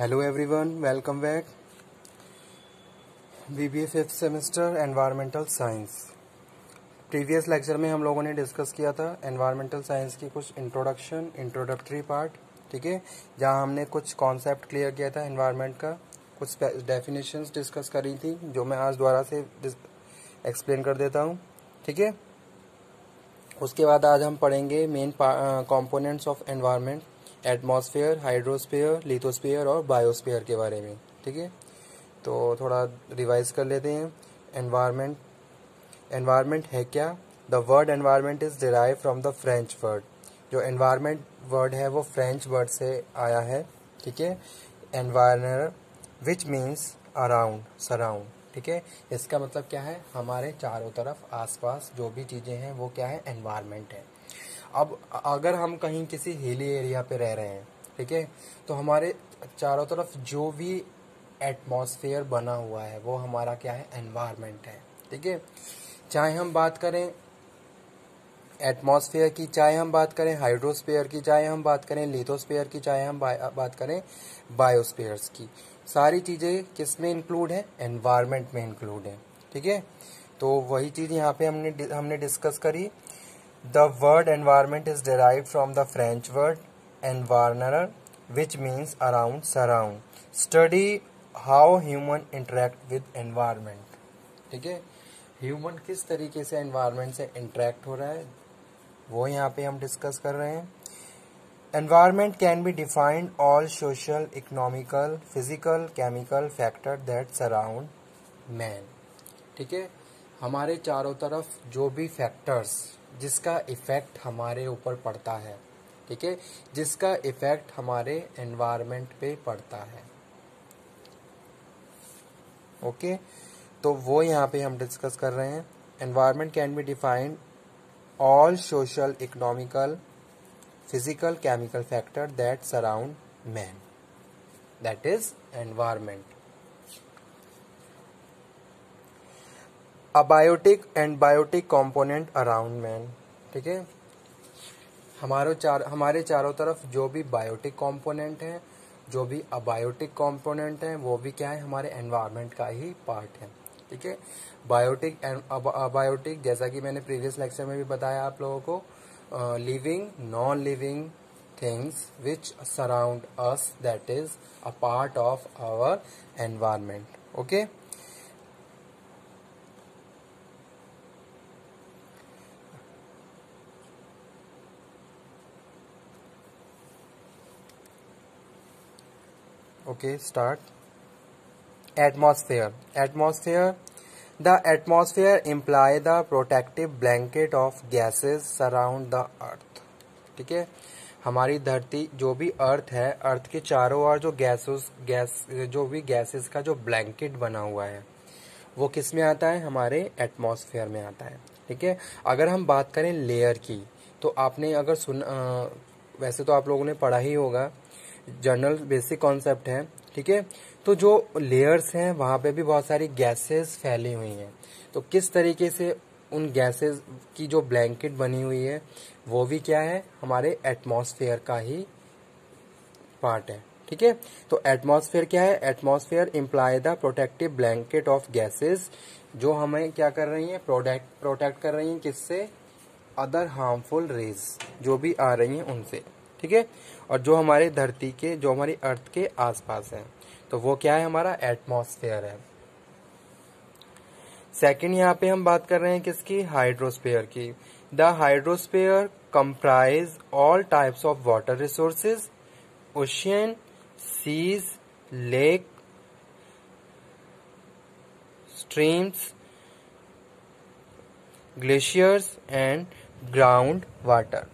Hello everyone welcome back BBA fifth semester environmental science previous lecture में हम लोगों ने डिस्कस किया था एनवायरमेंटल साइंस की कुछ इंट्रोडक्शन इंट्रोडक्टरी पार्ट ठीक है? जहाँ हमने कुछ कॉन्सेप्ट क्लियर किया था एनवायरमेंट का, कुछ डेफिनेशंस डिस्कस करी थी, जो मैं आज दोबारा से एक्सप्लेन कर देता हूँ, ठीक है? उसके बाद आज हम पढ़ेंगे main components of environment atmosphere, hydrosphere, lithosphere और बायोस्फेयर के बारे में, ठीक है? तो थोड़ा रिवाइज कर लेते हैं। एनवायरमेंट एनवायरमेंट है क्या? The word environment is derive from the French word जो एनवायरमेंट वर्ड है, वो फ्रेंच वर्ड से आया है, ठीक है? Environner which means around surround ठीक है? इसका मतलब क्या है? हमारे चारों तरफ़, आसपास जो भी चीज़ें हैं, वो क्या है? एनवायरमेंट है। अब अगर हम कहीं किसी हिली एरिया पे रह रहे हैं, ठीक है तो हमारे चारों तरफ़ जो भी एटमॉस्फेयर बना हुआ है, वो हमारा क्या है? एनवायरमेंट है, ठीक है? चाहे हम बात करें एटमॉस्फेयर की, चाहे हम बात करें हाइड्रोस्फेयर की, चाहे हम बात करें लिथोस्फेयर की, चाहे हम बात करें बायोस्फेयर्स की। सारी चीज़ें किसमें इंक्लूड है? एनवायरमेंट में इंक्लूड है, ठीक है? तो वही चीज़ यहाँ पे हमने हमने डिस्कस करी। The word environment is derived from the French word environner which means around, surround. Study how human interact with environment. ठीक है ह्यूमन किस तरीके से एनवायरनमेंट से इंटरेक्ट हो रहा है वो यहाँ पे हम डिस्कस कर रहे हैं environment can be defined all social economical physical chemical factor that surround man ठीक है हमारे चारों तरफ़ जो भी फैक्टर्स जिसका इफ़ेक्ट हमारे ऊपर पड़ता है, ठीक है? जिसका इफ़ेक्ट हमारे एनवायरमेंट पे पड़ता है। ओके तो वो यहाँ पे हम डिस्कस कर रहे हैं। Environment can be defined all social economical physical chemical factor that surround man that is environment abiotic and biotic component around man ठीक है? हमारे चार, हमारे चारों तरफ़ जो भी बायोटिक कंपोनेंट है, जो भी अबायोटिक कंपोनेंट है, वो भी क्या है? हमारे एनवायरनमेंट का ही पार्ट है, ठीक है? बायोटिक एंड अबायोटिक जैसा कि मैंने प्रीवियस लेक्चर में भी बताया आप लोगों को living non living things which surround us that is a part of our environment okay okay start. Atmosphere. Atmosphere. The atmosphere imply the protective blanket of gases surround the earth. ठीक है? हमारी धरती जो भी अर्थ है अर्थ के चारों ओर जो गैसेस गैस जो भी गैसेस का जो ब्लैंकेट बना हुआ है वो किसमें आता है? हमारे एटमॉस्फेयर में आता है। ठीक है? अगर हम बात करें लेयर की तो आपने अगर सुन आ, वैसे तो आप लोगों ने पढ़ा ही होगा जनरल बेसिक कॉन्सेप्ट है, ठीक है? तो जो लेयर्स हैं, वहाँ पे भी बहुत सारी गैसेस फैली हुई हैं। तो किस तरीके से उन गैसेस की जो ब्लैंकेट बनी हुई है, वो भी क्या है? हमारे एटमॉस्फेयर का ही पार्ट है, ठीक है? तो एटमॉस्फेयर क्या है? Atmosphere imply the protective blanket of gases जो हमें क्या कर रही है? प्रोटेक्ट प्रोटेक्ट कर रही है किससे? अदर हार्मफुल रेज जो भी आ रही हैं उनसे। ठीक है? और जो हमारे धरती के, जो हमारी अर्थ के आसपास है तो वो क्या है हमारा? एटमॉस्फेयर है। सेकेंड यहाँ पे हम बात कर रहे हैं किसकी? हाइड्रोस्फेयर की। The hydrosphere comprise all types of water resources ocean seas lake streams glaciers and ground water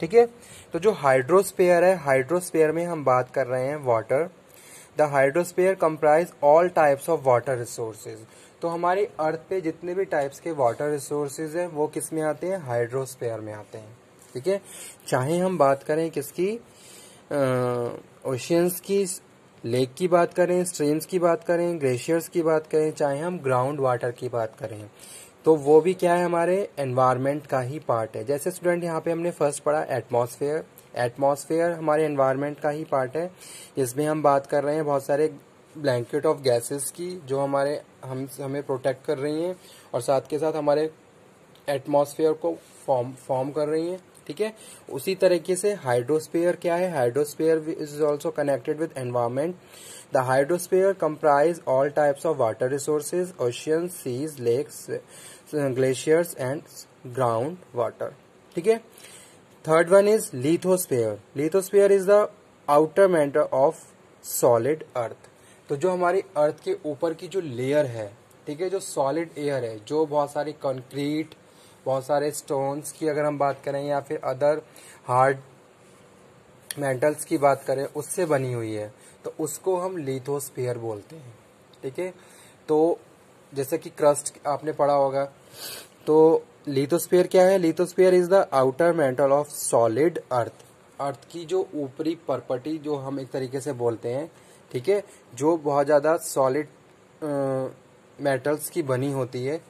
ठीक है? तो जो हाइड्रोस्पेयर है हाइड्रोस्पेयर में हम बात कर रहे हैं water the hydrosphere comprise all types of water resources तो हमारी अर्थ पे जितने भी टाइप्स के वाटर रिसोर्सेज हैं, वो किसमें आते हैं? हाइड्रोस्पेयर में आते हैं. ठीक है? चाहे हम बात करें किसकी ओशियंस की लेक की बात करें स्ट्रीम्स की बात करें ग्लेशियर्स की बात करें, चाहे हम ग्राउंड वाटर की बात करें. तो वो भी क्या है हमारे एनवायरमेंट का ही पार्ट है। जैसे स्टूडेंट यहाँ पे हमने फ़र्स्ट पढ़ा एटमॉस्फेयर एटमॉस्फेयर हमारे एनवायरमेंट का ही पार्ट है। इसमें हम बात कर रहे हैं बहुत सारे ब्लैंकेट ऑफ़ गैसेस की, जो हमारे, हम, हमें प्रोटेक्ट कर रही हैं और साथ के साथ हमारे एटमॉस्फेयर को फॉर्म फॉर्म कर रही हैं। ठीक है? उसी तरीके से हाइड्रोस्फेयर क्या है? Hydrosphere is also connected with environment the hydrosphere comprise all types of water resources ocean seas lakes glaciers and ground water ठीक है? Third one is lithosphere lithosphere is the outer matter of solid earth तो जो हमारी अर्थ के ऊपर की जो layer है, ठीक है? जो सॉलिड एयर है, जो बहुत सारी कंक्रीट बहुत सारे स्टोन्स की अगर हम बात करें या फिर अदर हार्ड मेटल्स की बात करें, उससे बनी हुई है। तो उसको हम लिथोस्फेयर बोलते हैं, ठीक है? तो जैसे कि क्रस्ट आपने पढ़ा होगा तो लिथोस्फेयर क्या है? Lithosphere is the outer metal of solid earth earth की जो ऊपरी परपटी जो हम एक तरीके से बोलते हैं, ठीक है? जो बहुत ज़्यादा सॉलिड मेटल्स की बनी होती है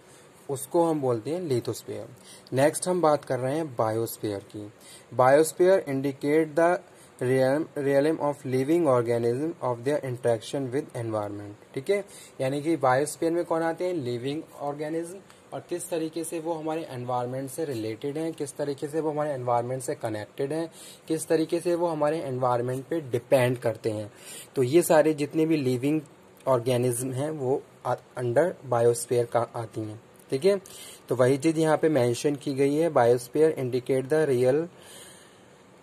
उसको हम बोलते हैं लिथोस्फेयर नेक्स्ट हम बात कर रहे हैं बायोस्फेयर की। Biosphere indicate the realm of living organism of their interaction with environment ठीक है? यानी कि बायोस्फेयर में कौन आते हैं? लिविंग ऑर्गेनिज्म और किस तरीके से वो हमारे एनवायरनमेंट से रिलेटेड हैं? किस तरीके से वो हमारे एनवायरनमेंट से कनेक्टेड हैं? किस तरीके से वो हमारे एनवायरनमेंट पे डिपेंड करते हैं? तो ये सारे जितने भी लिविंग ऑर्गेनिज्म हैं, वो अंडर बायोस्फेयर का आती हैं। ठीक है? तो वही चीज़ यहाँ पे मेंशन की गई है biosphere indicate the real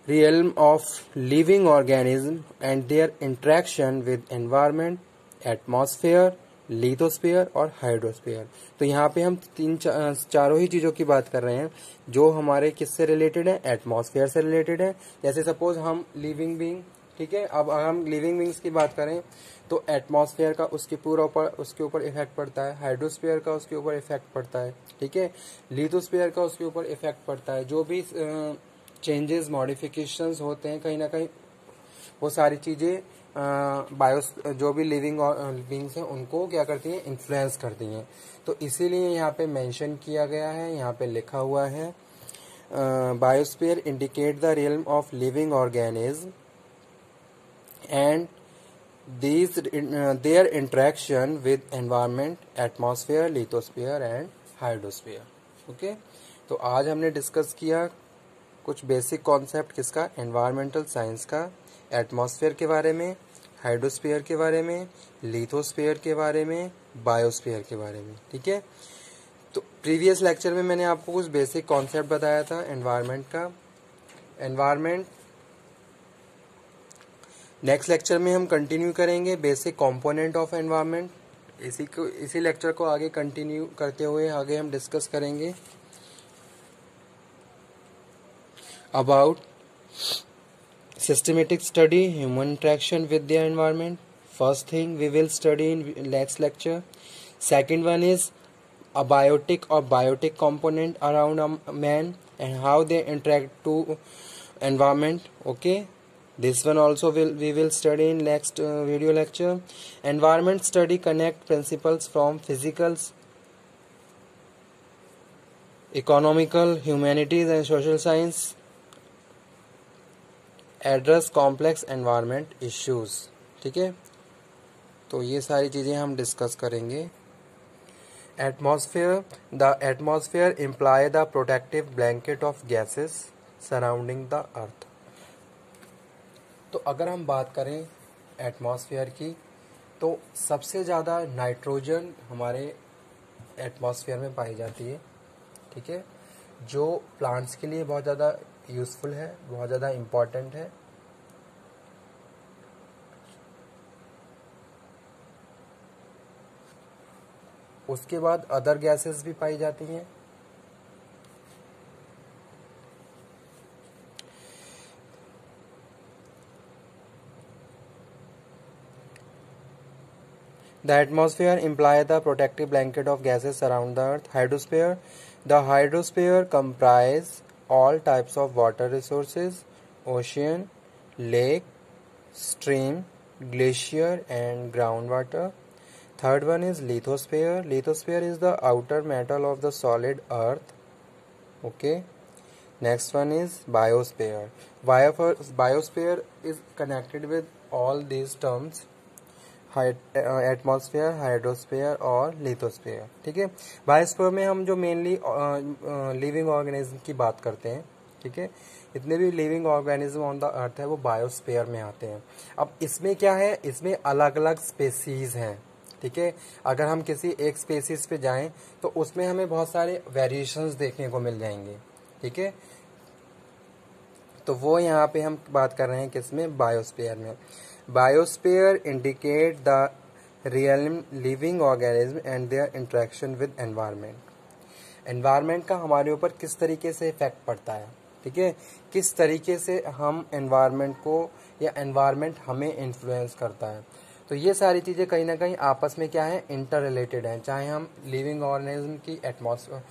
real of living organism and their interaction with environment atmosphere lithosphere और हाइड्रोस्फेयर तो यहाँ पे हम तीन चा, चारों ही चीज़ों की बात कर रहे हैं जो हमारे किससे रिलेटेड है? एटमॉस्फेयर से रिलेटेड है. जैसे सपोज़ हम लिविंग बींग ठीक है? अब अगर हम लिविंग विंग्स की बात करें तो एटमॉस्फेयर का उसके पूरा ऊपर, उसके ऊपर इफ़ेक्ट पड़ता है। हाइड्रोस्फेयर का उसके ऊपर इफ़ेक्ट पड़ता है, ठीक है? लिथोस्फेयर का उसके ऊपर इफ़ेक्ट पड़ता है। जो भी चेंजेस मॉडिफिकेशन होते हैं, कहीं ना कहीं वो सारी चीज़ें बायोस जो भी लिविंग बींग्स हैं, उनको क्या करती हैं? इन्फ्लुएंस करती हैं। तो इसीलिए यहाँ पे मेंशन किया गया है, यहाँ पे लिखा हुआ है biosphere indicate the realm of living organism and these uh, their interaction with environment atmosphere lithosphere and hydrosphere. Okay तो आज हमने डिस्कस किया कुछ बेसिक कॉन्सेप्ट किसका? एनवायरमेंटल साइंस का एटमॉस्फेयर के बारे में हाइड्रोस्फीयर के बारे में लिथोस्फीयर के बारे में बायोस्फीयर के बारे में। ठीक है? तो प्रीवियस लेक्चर में मैंने आपको कुछ बेसिक कॉन्सेप्ट बताया था एनवायरमेंट का। एनवायरमेंट नेक्स्ट लेक्चर में हम कंटिन्यू करेंगे बेसिक कंपोनेंट ऑफ़ एनवायरनमेंट इसी को, इसी लेक्चर को आगे कंटिन्यू करते हुए आगे हम डिस्कस करेंगे about systematic study human interaction with the environment first thing we will study in next lecture second one is or biotic component around a man and how they interact to environment. Okay? This one also will we will study in next uh, video lecture environment study connect principles from physicals economical humanities and social science address complex environment issues ठीक है तो ये सारी चीज़ें हम discuss करेंगे atmosphere the atmosphere imply the protective blanket of gases surrounding the earth तो अगर हम बात करें एटमॉस्फेयर की तो सबसे ज़्यादा नाइट्रोजन हमारे एटमॉस्फेयर में पाई जाती है, ठीक है? जो प्लांट्स के लिए बहुत ज़्यादा यूज़फुल है, बहुत ज़्यादा इंपॉर्टेंट है। उसके बाद अदर गैसेस भी पाई जाती हैं। The atmosphere implies the protective blanket of gases around the earth. Hydrosphere. The hydrosphere comprises all types of water resources, ocean, lake, stream, glacier and groundwater. Third one is lithosphere. Lithosphere is the outer metal of the solid earth. Okay. next one is biosphere biosphere is connected with all these terms atmosphere hydrosphere और lithosphere ठीक है? Biosphere में हम जो mainly living organism की बात करते हैं, ठीक है? इतने भी living organism on the earth है, वो बायोस्फेयर में आते हैं। अब इसमें क्या है? इसमें अलग अलग स्पेसीज हैं, ठीक है? अगर हम किसी एक स्पेसिस पे जाएँ तो उसमें हमें बहुत सारे वेरिएशंस देखने को मिल जाएँगे, ठीक है? तो वो यहाँ पे हम बात कर रहे हैं किसमें? बायोस्पेयर में। Biosphere indicate the real living organism and their interaction with environment environment का हमारे ऊपर किस तरीके से इफ़ेक्ट पड़ता है? ठीक है? किस तरीके से हम एनवायरनमेंट को या एनवायरनमेंट हमें इन्फ्लुएंस करता है? तो ये सारी चीज़ें कहीं ना कहीं आपस में क्या है? इंटर रिलेटेड हैं। चाहे हम लिविंग ऑर्गेनिज्म की एटमोसफेयर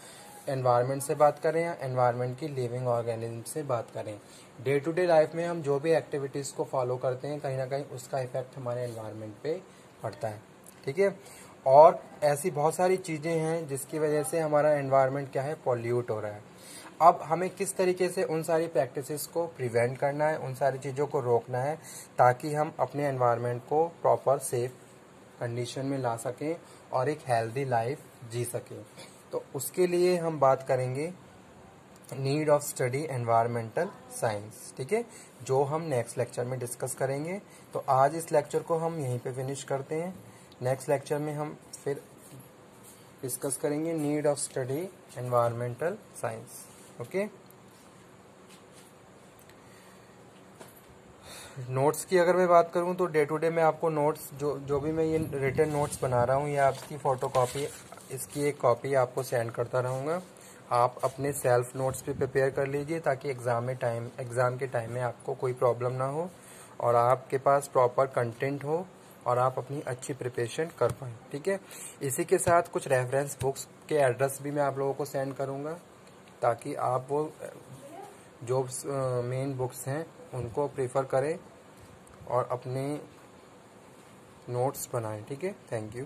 एनवायरनमेंट से बात करें या एनवायरनमेंट की लिविंग ऑर्गेनिज्म से बात करें। डे टू डे लाइफ में हम जो भी एक्टिविटीज़ को फॉलो करते हैं, कहीं ना कहीं उसका इफ़ेक्ट हमारे एनवायरनमेंट पे पड़ता है। ठीक है? और ऐसी बहुत सारी चीज़ें हैं जिसकी वजह से हमारा एनवायरनमेंट क्या है? पॉल्यूट हो रहा है। अब हमें किस तरीके से उन सारी प्रैक्टिसेस को प्रिवेंट करना है, उन सारी चीज़ों को रोकना है, ताकि हम अपने एनवायरनमेंट को प्रॉपर सेफ़ कंडीशन में ला सकें और एक हेल्दी लाइफ जी सकें। तो उसके लिए हम बात करेंगे need of study environmental science ठीक है? जो हम नेक्स्ट लेक्चर में डिस्कस करेंगे। तो आज इस लेक्चर को हम यहीं पे फिनिश करते हैं। नेक्स्ट लेक्चर में हम फिर डिस्कस करेंगे need of study environmental science okay notes की अगर मैं बात करूँ तो डे टू डे मैं आपको नोट्स जो जो भी मैं ये रिटर्न नोट्स बना रहा हूँ, या आपकी फ़ोटो कॉपी इसकी एक कॉपी आपको सेंड करता रहूँगा। आप अपने सेल्फ नोट्स भी प्रिपेयर कर लीजिए ताकि एग्ज़ाम में टाइम एग्ज़ाम के टाइम में आपको कोई प्रॉब्लम ना हो और आपके पास प्रॉपर कंटेंट हो और आप अपनी अच्छी प्रिपरेशन कर पाएँ, ठीक है? इसी के साथ कुछ रेफरेंस बुक्स के एड्रेस भी मैं आप लोगों को सेंड करूँगा ताकि आप वो, जो मेन बुक्स हैं, उनको प्रेफर करें और अपने नोट्स बनाएँ, ठीक है? Thank you